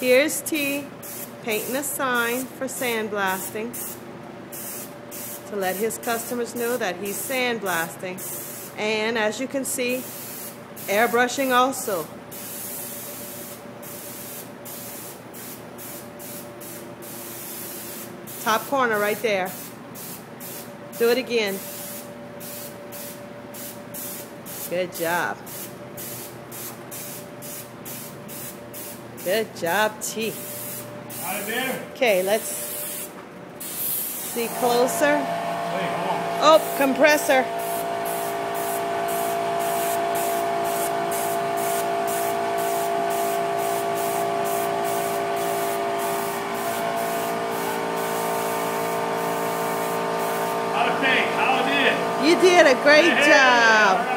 Here's T painting a sign for sandblasting to let his customers know that he's sandblasting. And as you can see, airbrushing also. Top corner right there. Do it again. Good job. Good job, T. Okay, let's see closer. Oh, compressor. How to paint? How did? You did a great job.